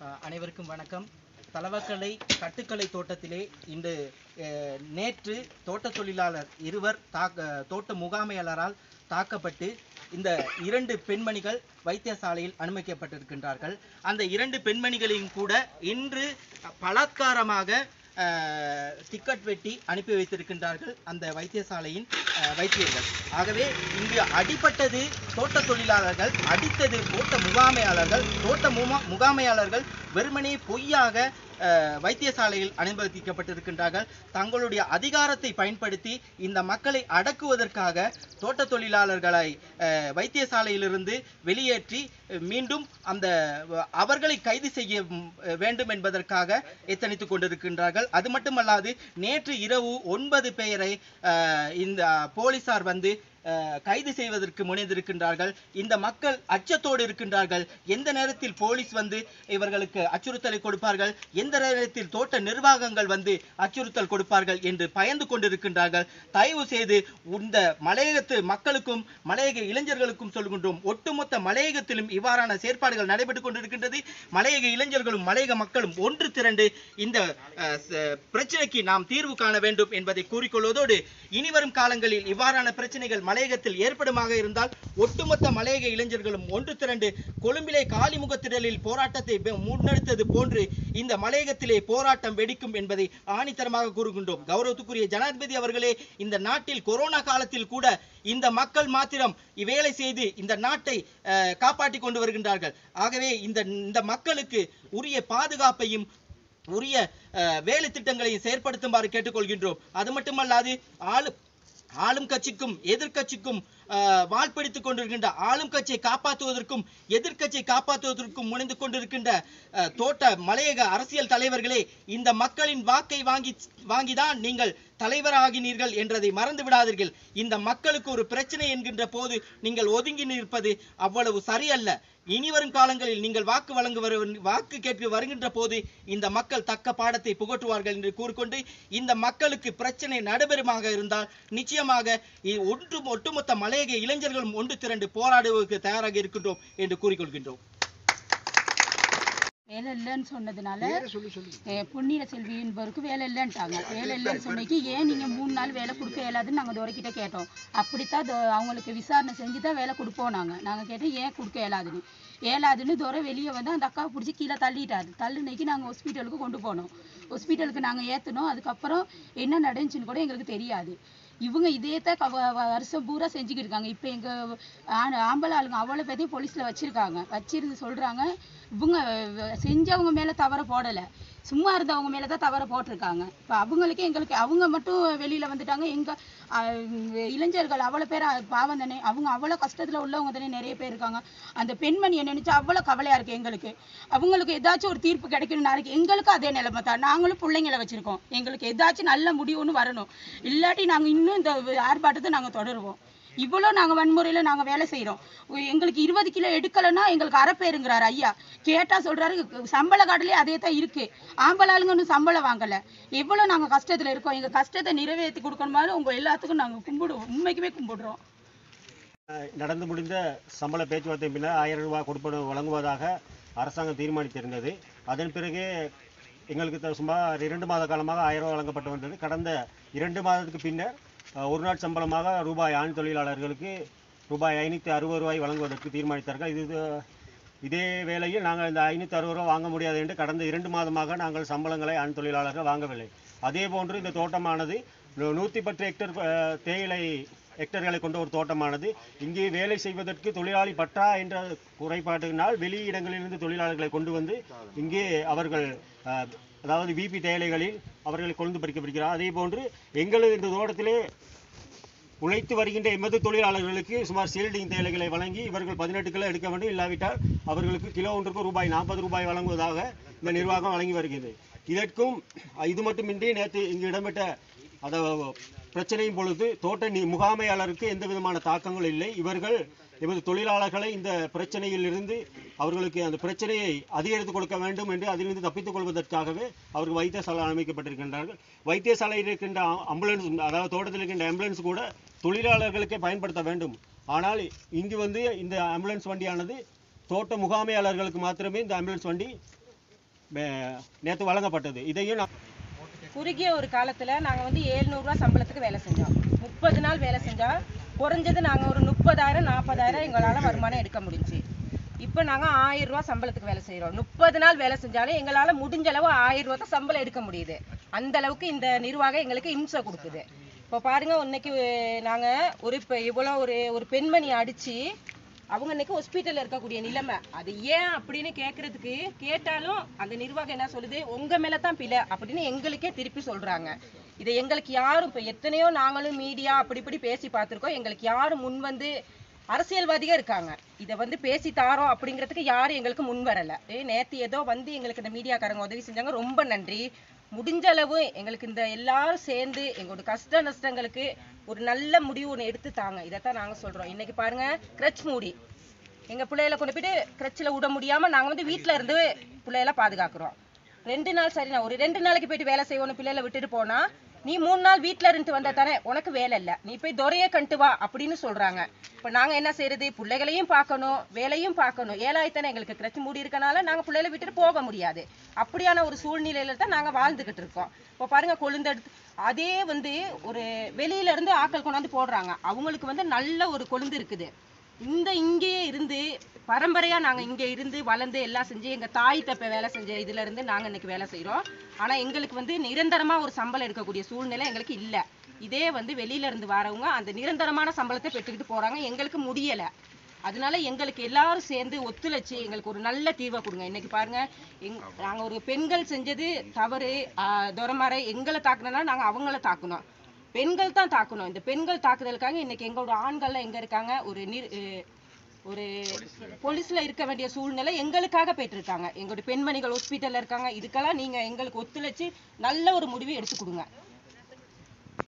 அனைவருக்கும் வணக்கம். தலவக்கலை கட்டுக்கலை தோட்டத்திலே இன்று அஹ், நேற்று தோட்ட தொழிலாளர் இருவர் தாக்க தோட்ட முகாமையாளரால் தாக்கப்பட்டு இந்த இரண்டு பெண்மணிகள் வைத்தியசாலையில் அனுமதிக்கப்பட்டிருக்கின்றார்கள். அந்த இரண்டு பெண்மணிகளையும் கூட இன்று பலாத்காரமாக டிக்கெட் வெட்டி அனுப்பி வைத்திருக்கின்றார்கள் அந்த வைத்தியசாலையின் அஹ், வைத்தியர்கள். ஆகவே இங்கு அடிப்பட்டது தோட்ட தொழிலாளர்கள் அடித்தது தோட்ட முகாமையாளர்கள் தோட்ட முகாமையாளர்கள் வெறுமனே பொய்யாக வைத்தியசாலையில் அனுமதிக்கப்பட்டிருக்கின்றார்கள். தங்களுடைய அதிகாரத்தை பயன்படுத்தி இந்த மக்களை அடக்குவதற்காக தோட்ட தொழிலாளர்களை அஹ், வைத்தியசாலையிலிருந்து வெளியேற்றி மீண்டும் அந்த அவர்களை கைது செய்ய வேண்டும் என்பதற்காக எத்தனித்துக் கொண்டிருக்கின்றார்கள். அது மட்டுமல்லாது நேற்று இரவு ஒன்பது பேரை அஹ், இந்த போலீசார் வந்து கைது செய்வதற்கு முனைந்திருக்கின்றார்கள். இந்த மக்கள் அச்சத்தோடு இருக்கின்றார்கள். எந்த நேரத்தில் போலீஸ் வந்து இவர்களுக்கு அச்சுறுத்தலை கொடுப்பார்கள்? எந்த நேரத்தில் தோட்ட நிர்வாகங்கள் வந்து அச்சுறுத்தல் கொடுப்பார்கள் என்று பயந்து கொண்டிருக்கின்றார்கள். தயவு செய்து இந்த மலையகத்து மக்களுக்கும் மலையக இளைஞர்களுக்கும் சொல்கின்றோம். ஒட்டுமொத்த மலையகத்திலும் இவ்வாறான செயற்பாடுகள் நடைபெற்றுக் கொண்டிருக்கின்றது. மலையக இளைஞர்களும் மலையக மக்களும் ஒன்று திரண்டு இந்த அஹ், பிரச்சனைக்கு நாம் தீர்வு காண வேண்டும் என்பதை கூறிக்கொள்வதோடு இனிவரும் காலங்களில் இவ்வாறான பிரச்சனைகள் மலையகத்தில் ஏற்படுமாக இருந்தால் ஒட்டுமொத்த மலையக இளைஞர்களும் ஒன்று திரண்டு கொழும்பிலே காலிமுகத்திடலில் போராட்டத்தை முன்னெடுத்தது போன்று இந்த மலையகத்திலே போராட்டம் வெடிக்கும் என்பதை ஆணித்தரமாக கூறுகின்றோம். கௌரவத்துக்குரிய ஜனாதிபதி அவர்களே இந்த நாட்டில் கொரோனா காலத்தில் கூட இந்த மக்கள் மாத்திரம் வேலை செய்து இந்த நாட்டை காப்பாற்றி கொண்டு வருகின்றார்கள். ஆகவே இந்த இந்த மக்களுக்கு உரிய பாதுகாப்பையும் உரிய வேலை திட்டங்களையும் செயற்படுத்துமாறு கேட்டுக்கொள்கின்றோம். அது மட்டுமல்லாது ஆளு ஆளும் கட்சிக்கும் எதிர்க்கட்சிக்கும் அஹ், கொண்டிருக்கின்ற ஆளும் கட்சியை காப்பாற்றுவதற்கும் எதிர்கட்சியை காப்பாற்றுவதற்கும் முனைந்து கொண்டிருக்கின்ற தோட்ட மலையக அரசியல் தலைவர்களே இந்த மக்களின் வாக்கை வாங்கி வாங்கிதான் நீங்கள் தலைவராகினீர்கள் என்றதை மறந்து விடாதீர்கள். இந்த மக்களுக்கு ஒரு பிரச்சனை என்கின்ற போது நீங்கள் ஒதுங்கி நிற்பது அவ்வளவு சரியல்ல. இனி வரும் காலங்களில் நீங்கள் வாக்கு வழங்க வரு வாக்கு கேட்க வருகின்ற போது இந்த மக்கள் தக்க பாடத்தை புகட்டுவார்கள் என்று கூறிக்கொண்டு இந்த மக்களுக்கு பிரச்சனை நடைபெறுமாக இருந்தால் நிச்சயமாக ஒன்று ஒட்டுமொத்த மலையக இளைஞர்களும் ஒன்று திரண்டு போராடுவதற்கு தயாராக இருக்கின்றோம் என்று கூறிக்கொள்கின்றோம். வேலை இல்லைன்னு சொன்னதுனால பொன்னியில செல்வி என்பவருக்கு வேலை இல்லைன்ட்டாங்க. வேலை இல்லைன்னு சொன்னைக்கு ஏன் நீங்க மூணு நாள் வேலை கொடுக்க இயலாதுன்னு நாங்க துரைக்கிட்ட கேட்டோம். அப்படித்தான் அவங்களுக்கு விசாரணை செஞ்சு தான் வேலை கொடுப்போம் நாங்க. நாங்க கேட்டோம் ஏன் கொடுக்க இயலாதுன்னு. இயலாதுன்னு துரை வெளியே வந்து அந்த அக்காவை பிடிச்சி கீழே தள்ளிட்டாரு. தள்ளுனைக்கு நாங்க ஹாஸ்பிட்டலுக்கு கொண்டு போனோம். ஹாஸ்பிட்டலுக்கு நாங்க ஏத்துனோம். அதுக்கப்புறம் என்ன நடந்துச்சுன்னு கூட எங்களுக்கு தெரியாது. இவங்க இதே தான் வருஷம் பூரா செஞ்சுக்கிட்டு இருக்காங்க இப்போ எங்க ஆம்பளை ஆளுங்க அவ்வளோ பேர்த்தையும் போலீஸ்ல வச்சிருக்காங்க. வச்சிருந்து சொல்றாங்க. இவங்க செஞ்சவங்க மேல தவற போடலை. சும்மா இருந்தவங்க மேலே தான் தவறை போட்டிருக்காங்க. இப்போ அவங்களுக்கு எங்களுக்கு அவங்க மட்டும் வெளியில வந்துட்டாங்க. எங்க இளைஞர்கள் அவ்வளவு பேர் பாவம் தானே. அவங்க அவ்வளவு கஷ்டத்துல உள்ளவங்க தானே நிறைய பேர் இருக்காங்க. அந்த பெண்மணியை நினைச்சா அவ்வளவு கவலையா இருக்கு எங்களுக்கு. அவங்களுக்கு ஏதாச்சும் ஒரு தீர்ப்பு கிடைக்கணும்னா நாளைக்கு எங்களுக்கும் அதே நிலைமை தான். நாங்களும் பிள்ளைங்களை வச்சிருக்கோம். எங்களுக்கு ஏதாச்சும் நல்ல முடிவுன்னு வரணும். இல்லாட்டி நாங்க இன்னும் இந்த ஆர்ப்பாட்டத்தை நாங்க தொடருவோம். இவ்வளோ நாங்க வன்முறையில நாங்க வேலை செய்கிறோம் எங்களுக்கு இருபது கிலோ எடுக்கலைன்னா எங்களுக்கு அரைப்பேருங்கிறாரு ஐயா. கேட்டா சொல்றாரு சம்பள காட்டிலே அதே தான் இருக்கு. ஆம்பளாளுங்க இன்னும் சம்பளம் வாங்கல. எவ்வளவு நாங்க கஷ்டத்துல இருக்கோம். எங்க கஷ்டத்தை நிறைவேற்றி கொடுக்கணுமாறு உங்க எல்லாத்துக்கும் நாங்க கும்பிடுவோம். உண்மைக்குமே கும்பிடுறோம். நடந்து முடிந்த சம்பள பேச்சுவார்த்தை பின்னர் ஆயிரம் ரூபாய் கொடுப்பது வழங்குவதாக அரசாங்கம் தீர்மானித்திருந்தது. அதன் பிறகு எங்களுக்கு த- சுமார் இரண்டு மாத காலமாக ஆயிரம் ரூபாய் வழங்கப்பட்டு வந்தது. கடந்த இரண்டு மாதத்துக்கு பின்னர் ஒரு நாள் சம்பளமாக ரூபாய் ஆண் தொழிலாளர்களுக்கு ரூபாய் ஐநூற்றி அறுபது ரூபாய் வழங்குவதற்கு தீர்மானித்தார்கள். இது இதே வேளையில் நாங்கள் இந்த ஐநூற்றி அறுபது ரூபா வாங்க முடியாது என்று கடந்த இரண்டு மாதமாக நாங்கள் சம்பளங்களை ஆண் தொழிலாளர்கள் வாங்கவில்லை. அதே போன்று இந்த தோட்டமானது நூற்றி பத்து ஹெக்டர் தேயிலை ஹெக்டர்களை கொண்ட ஒரு தோட்டமானது. இங்கே வேலை செய்வதற்கு தொழிலாளி பற்றா என்ற குறைபாட்டினால் வெளி இடங்களிலிருந்து தொழிலாளர்களை கொண்டு வந்து இங்கே அவர்கள் அஹ், அதாவது விபி தேலைகளில் அவர்கள் கொழுந்து பறிக்கப்படுகிறார் அதே போன்று எங்களது இந்த தோட்டத்திலே உழைத்து வருகின்ற எமது தொழிலாளர்களுக்கு சுமார் சீல்டிங் தேலைகளை வழங்கி இவர்கள் பதினெட்டு கிலோ எடுக்க வேண்டும். இல்லாவிட்டால் அவர்களுக்கு கிலோ ஒன்றுக்கு ரூபாய் நாற்பது ரூபாய் வழங்குவதாக இந்த நிர்வாகம் வழங்கி வருகிறது. இதற்கும் இது மட்டுமின்றி நேற்று இங்கு இடம்பெற்ற அதை பிரச்சனையின் பொழுது தோட்ட நீ முகாமையாளருக்கு எந்த விதமான தாக்கங்கள் இல்லை. இவர்கள் எமது தொழிலாளர்களை இந்த பிரச்சனையிலிருந்து அவர்களுக்கு அந்த பிரச்சனையை அதிகரித்து கொடுக்க வேண்டும் என்று அதிலிருந்து தப்பித்துக் கொள்வதற்காகவே அவர்கள் வைத்தியசாலை அமைக்கப்பட்டிருக்கின்றார்கள். வைத்தியசாலையில் இருக்கின்ற ஆம்புலன்ஸ் அதாவது தோட்டத்தில் இருக்கின்ற ஆம்புலன்ஸ் கூட தொழிலாளர்களுக்கே பயன்படுத்த வேண்டும். ஆனால் இங்கு வந்து இந்த ஆம்புலன்ஸ் வண்டியானது தோட்ட முகாமையாளர்களுக்கு மாத்திரமே இந்த ஆம்புலன்ஸ் வண்டி நேற்று வழங்கப்பட்டது. இதையும் நான் குறுகிய ஒரு காலத்துல நாங்க வந்து 700 சம்பளத்துக்கு வேலை செஞ்சோம். முப்பது நாள் வேலை செஞ்சா குறைஞ்சது நாங்க ஒரு முப்பதாயிரம் நாற்பதாயிரம் எங்களால வருமானம் எடுக்க முடிஞ்சுச்சு இப்போ நாங்க ஆயிரம் ரூபாய் சம்பளத்துக்கு வேலை செய்யறோம் முப்பது நாள் வேலை செஞ்சாலும் எங்களால முடிஞ்ச அளவு ஆயிரம் ரூபாய் தான் சம்பளம் எடுக்க முடியுது. அந்த அளவுக்கு இந்த நிர்வாகம் எங்களுக்கு இம்சை கொடுக்குது. இப்போ பாருங்க இன்னைக்கு நாங்க ஒரு இப்போ இவ்வளோ ஒரு ஒரு பெண்மணி அடிச்சு அவங்க இன்னைக்கு ஹாஸ்பிட்டல்ல இருக்கக்கூடிய நிலைமை. அது ஏன் அப்படின்னு கேட்கறதுக்கு கேட்டாலும் அந்த நிர்வாகம் என்ன சொல்லுது? உங்க மேல தான் பிழை அப்படின்னு எங்களுக்கே திருப்பி சொல்றாங்க. இதை எங்களுக்கு யாரும் இப்ப எத்தனையோ நாங்களும் மீடியா அப்படி இப்படி பேசி பார்த்திருக்கோம். எங்களுக்கு யாரும் முன் வந்து அரசியல்வாதிகள் இருக்காங்க. இதை வந்து பேசி தாரோம் அப்படிங்கிறதுக்கு யாரும் எங்களுக்கு முன் வரல. ஏ நேத்து ஏதோ வந்து எங்களுக்கு இந்த மீடியாக்காரங்க உதவி செஞ்சாங்க. ரொம்ப நன்றி. முடிஞ்ச அளவு எங்களுக்கு இந்த எல்லாரும் சேர்ந்து எங்களோட கஷ்ட நஷ்டங்களுக்கு ஒரு நல்ல முடிவு ஒன்று எடுத்து தாங்க. இதைத்தான் நாங்க சொல்றோம். இன்னைக்கு பாருங்க கிரச் மூடி. எங்க பிள்ளைகளை கொண்டு போயிட்டு கிரச்சில் விட முடியாம நாங்க வந்து வீட்டில் இருந்து பிள்ளைகளை பாதுகாக்கிறோம். ரெண்டு நாள் சரி நான் ஒரு ரெண்டு நாளைக்கு போயிட்டு வேலை செய்வோன்னு பிள்ளைகளை விட்டுட்டு போனா நீ மூணு நாள் வீட்டில் இருந்து வந்த தானே உனக்கு வேலை இல்ல. நீ போய் துறைய கண்டு வா அப்படின்னு சொல்றாங்க. இப்ப நாங்க என்ன செய்யறது பிள்ளைகளையும் பார்க்கணும் வேலையும் பார்க்கணும். ஏழாயிரத்தானே எங்களுக்கு கிரச்சி மூடி இருக்கனால நாங்க பிள்ளைகளை விட்டுட்டு போக முடியாது. அப்படியான ஒரு சூழ்நிலையில தான் நாங்க வாழ்ந்துகிட்டு இருக்கோம். இப்போ பாருங்க கொழுந்தெடுத்து அதே வந்து ஒரு வெளியில இருந்து ஆட்கள் கொண்டாந்து போடுறாங்க. அவங்களுக்கு வந்து நல்ல ஒரு கொழுந்து இருக்குது. இந்த இங்கேயே இருந்து பரம்பரையாக நாங்கள் இங்கே இருந்து வளர்ந்து எல்லாம் செஞ்சு எங்கள் தாய் தப்ப வேலை செஞ்ச இதுல இருந்து நாங்க இன்னைக்கு வேலை செய்கிறோம் ஆனால் எங்களுக்கு வந்து நிரந்தரமாக ஒரு சம்பளம் எடுக்கக்கூடிய சூழ்நிலை எங்களுக்கு இல்லை. இதே வந்து வெளியில இருந்து வரவங்க அந்த நிரந்தரமான சம்பளத்தை பெற்றுக்கிட்டு போகிறாங்க எங்களுக்கு முடியலை. அதனால எங்களுக்கு எல்லாரும் சேர்ந்து ஒத்துழைச்சி எங்களுக்கு ஒரு நல்ல தீர்வை கொடுங்க. இன்னைக்கு பாருங்க எங் நாங்கள் ஒரு பெண்கள் செஞ்சது தவறு துறமறை எங்களை தாக்குனதுனால நாங்கள் அவங்கள தாக்கணும் பெண்கள் தான் தாக்கணும் இந்த பெண்கள் தாக்குதலுக்காக இன்னைக்கு எங்களோட ஆண்கள்லாம் எங்க இருக்காங்க? ஒரு நிர் ஒரு போலீஸ்ல இருக்க வேண்டிய சூழ்நிலை எங்களுக்காக போயிட்டு இருக்காங்க எங்களுடைய பெண்மணிகள் ஹாஸ்பிட்டல்ல இருக்காங்க. இதுக்கெல்லாம் நீங்க எங்களுக்கு ஒத்துழைச்சு நல்ல ஒரு முடிவு எடுத்து கொடுங்க.